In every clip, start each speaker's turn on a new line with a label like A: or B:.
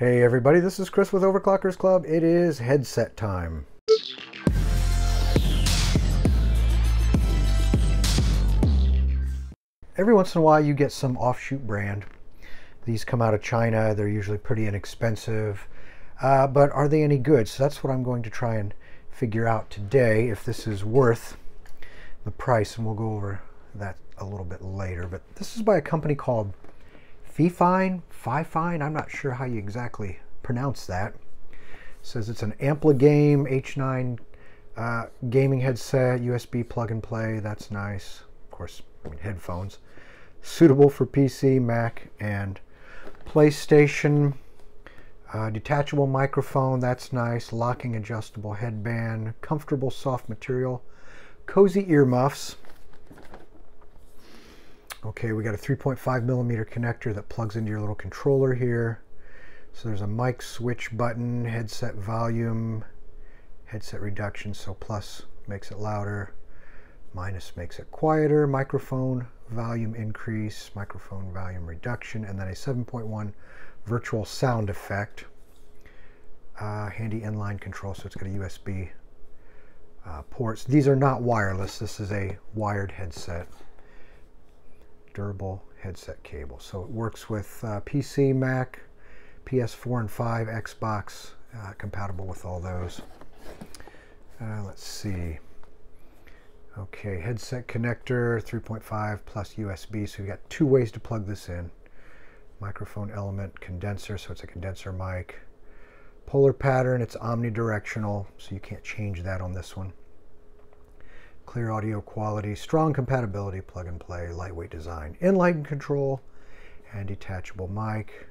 A: Hey everybody, this is Chris with Overclockers Club. It is headset time. Every once in a while you get some offshoot brand. These come out of China. They're usually pretty inexpensive. Uh, but are they any good? So that's what I'm going to try and figure out today, if this is worth the price. And we'll go over that a little bit later. But this is by a company called Fifine, Fifine, I'm not sure how you exactly pronounce that. It says it's an Ampligame H9 uh, gaming headset, USB plug and play. That's nice. Of course, I mean headphones. Suitable for PC, Mac, and PlayStation. Uh, detachable microphone, that's nice. Locking adjustable headband. Comfortable soft material. Cozy earmuffs. Okay, we got a 3.5 millimeter connector that plugs into your little controller here. So there's a mic switch button, headset volume, headset reduction, so plus makes it louder, minus makes it quieter, microphone volume increase, microphone volume reduction, and then a 7.1 virtual sound effect. Uh, handy inline control, so it's got a USB uh, ports. These are not wireless, this is a wired headset durable headset cable. So it works with uh, PC, Mac, PS4 and 5, Xbox, uh, compatible with all those. Uh, let's see. Okay, headset connector, 3.5 plus USB. So you've got two ways to plug this in. Microphone element condenser, so it's a condenser mic. Polar pattern, it's omnidirectional, so you can't change that on this one clear audio quality, strong compatibility, plug and play, lightweight design, inline control, and detachable mic.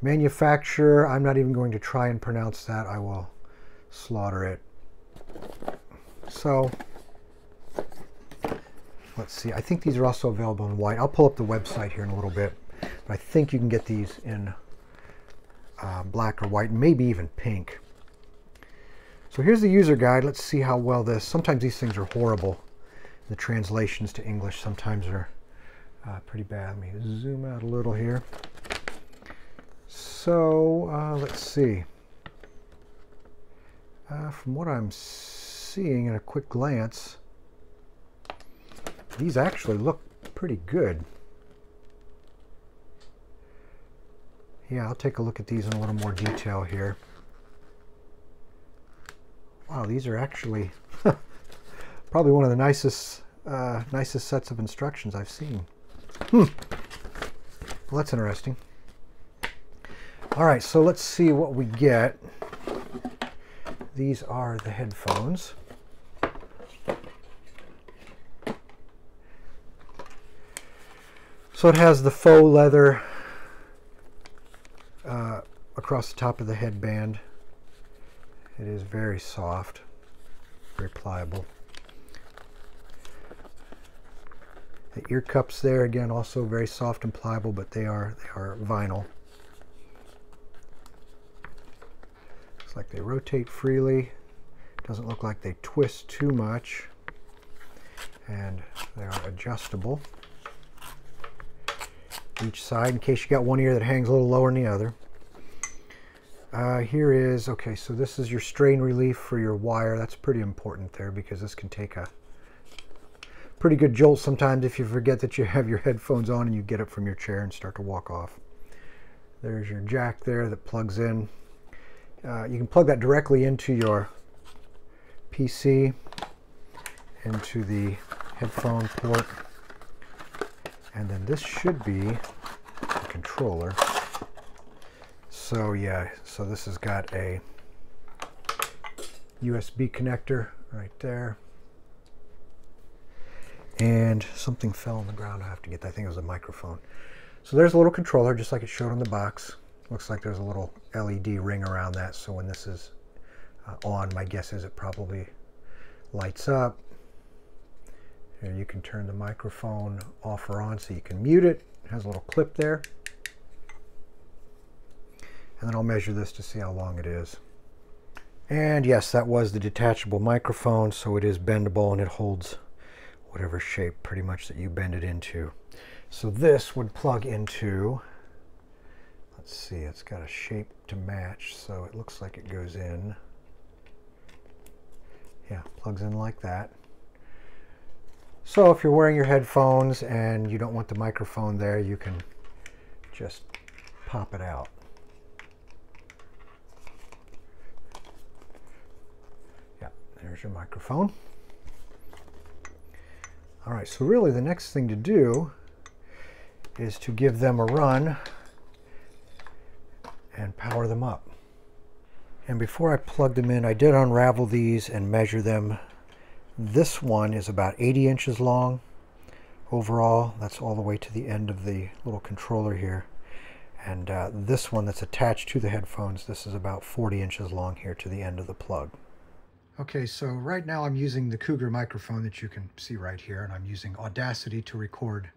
A: Manufacturer, I'm not even going to try and pronounce that. I will slaughter it. So, let's see. I think these are also available in white. I'll pull up the website here in a little bit. But I think you can get these in uh, black or white, maybe even pink. So here's the user guide. Let's see how well this, sometimes these things are horrible. The translations to English sometimes are uh, pretty bad. Let me zoom out a little here. So uh, let's see. Uh, from what I'm seeing at a quick glance, these actually look pretty good. Yeah, I'll take a look at these in a little more detail here. Wow, these are actually probably one of the nicest, uh, nicest sets of instructions I've seen. Hmm. Well, that's interesting. All right, so let's see what we get. These are the headphones. So it has the faux leather uh, across the top of the headband. It is very soft, very pliable. The ear cups there again also very soft and pliable, but they are they are vinyl. Looks like they rotate freely. Doesn't look like they twist too much. And they are adjustable. Each side in case you got one ear that hangs a little lower than the other. Uh, here is, okay, so this is your strain relief for your wire. That's pretty important there because this can take a pretty good jolt sometimes if you forget that you have your headphones on and you get up from your chair and start to walk off. There's your jack there that plugs in. Uh, you can plug that directly into your PC, into the headphone port, and then this should be the controller. So yeah, so this has got a USB connector right there. And something fell on the ground. I have to get that. I think it was a microphone. So there's a little controller, just like it showed on the box. Looks like there's a little LED ring around that. So when this is uh, on, my guess is it probably lights up. And you can turn the microphone off or on so you can mute it. It has a little clip there and then I'll measure this to see how long it is. And yes, that was the detachable microphone, so it is bendable and it holds whatever shape pretty much that you bend it into. So this would plug into, let's see, it's got a shape to match, so it looks like it goes in. Yeah, plugs in like that. So if you're wearing your headphones and you don't want the microphone there, you can just pop it out. There's your microphone. All right, so really the next thing to do is to give them a run and power them up. And before I plug them in, I did unravel these and measure them. This one is about 80 inches long overall. That's all the way to the end of the little controller here. And uh, this one that's attached to the headphones, this is about 40 inches long here to the end of the plug. Okay, so right now I'm using the Cougar microphone that you can see right here, and I'm using Audacity to record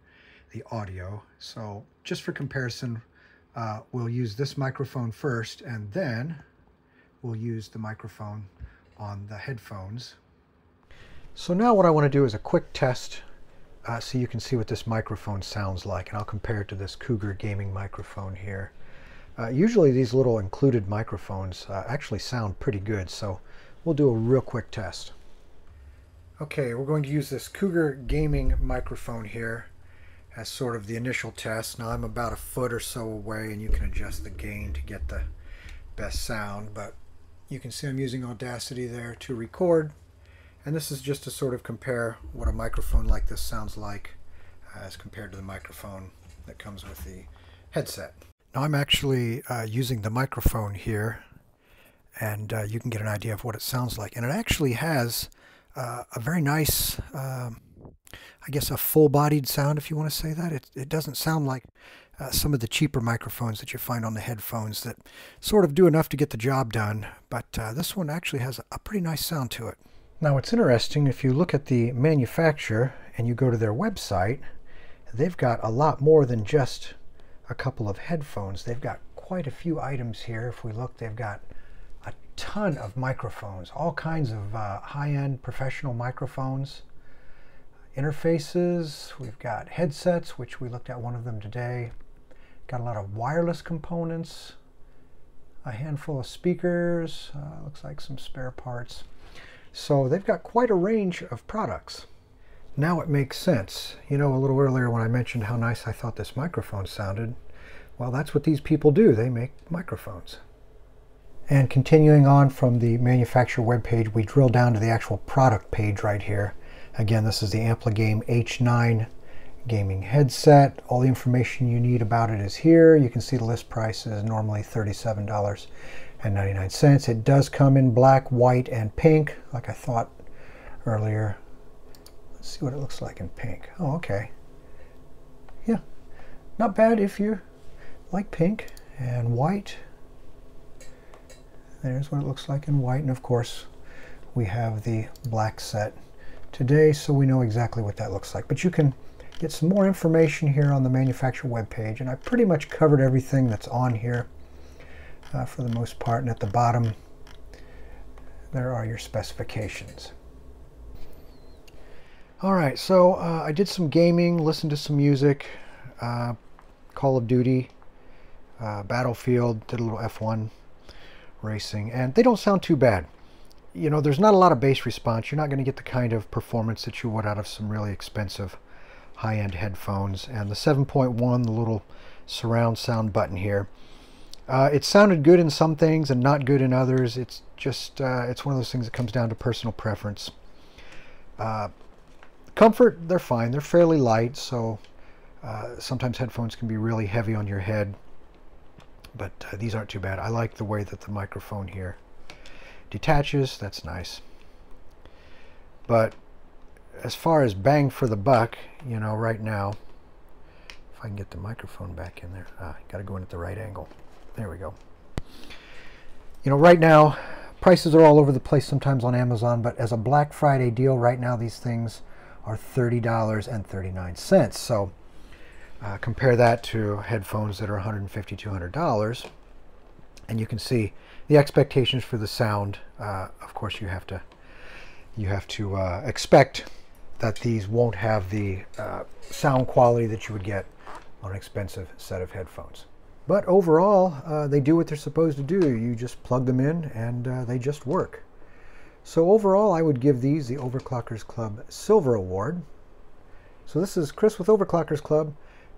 A: the audio. So just for comparison, uh, we'll use this microphone first, and then we'll use the microphone on the headphones. So now what I want to do is a quick test uh, so you can see what this microphone sounds like, and I'll compare it to this Cougar gaming microphone here. Uh, usually these little included microphones uh, actually sound pretty good, so we'll do a real quick test. Okay, we're going to use this Cougar gaming microphone here as sort of the initial test. Now I'm about a foot or so away and you can adjust the gain to get the best sound, but you can see I'm using Audacity there to record. And this is just to sort of compare what a microphone like this sounds like uh, as compared to the microphone that comes with the headset. Now I'm actually uh, using the microphone here and uh, you can get an idea of what it sounds like. And it actually has uh, a very nice um, I guess, a full-bodied sound, if you want to say that. It, it doesn't sound like uh, some of the cheaper microphones that you find on the headphones that sort of do enough to get the job done, but uh, this one actually has a pretty nice sound to it. Now it's interesting, if you look at the manufacturer and you go to their website, they've got a lot more than just a couple of headphones. They've got quite a few items here. If we look, they've got ton of microphones, all kinds of uh, high-end professional microphones interfaces. We've got headsets, which we looked at one of them today. Got a lot of wireless components, a handful of speakers, uh, looks like some spare parts. So they've got quite a range of products. Now it makes sense. You know, a little earlier when I mentioned how nice I thought this microphone sounded, well, that's what these people do. They make microphones. And continuing on from the manufacturer webpage, we drill down to the actual product page right here. Again, this is the Ampligame H9 gaming headset. All the information you need about it is here. You can see the list price is normally $37.99. It does come in black, white, and pink, like I thought earlier. Let's see what it looks like in pink. Oh, okay. Yeah, not bad if you like pink and white. There's what it looks like in white, and of course, we have the black set today so we know exactly what that looks like. But you can get some more information here on the manufacturer webpage and I pretty much covered everything that's on here uh, for the most part and at the bottom there are your specifications. Alright, so uh, I did some gaming, listened to some music, uh, Call of Duty, uh, Battlefield, did a little F1 racing, and they don't sound too bad you know, there's not a lot of bass response. You're not going to get the kind of performance that you would out of some really expensive high-end headphones. And the 7.1, the little surround sound button here, uh, it sounded good in some things and not good in others. It's just, uh, it's one of those things that comes down to personal preference. Uh, comfort, they're fine. They're fairly light, so uh, sometimes headphones can be really heavy on your head. But uh, these aren't too bad. I like the way that the microphone here detaches, that's nice. But as far as bang for the buck, you know, right now, if I can get the microphone back in there, ah, got to go in at the right angle. There we go. You know, right now, prices are all over the place sometimes on Amazon, but as a Black Friday deal right now, these things are $30.39. So uh, compare that to headphones that are $150, $200, and you can see the expectations for the sound, uh, of course, you have to you have to uh, expect that these won't have the uh, sound quality that you would get on an expensive set of headphones. But overall, uh, they do what they're supposed to do. You just plug them in and uh, they just work. So overall, I would give these the Overclockers Club Silver Award. So this is Chris with Overclockers Club.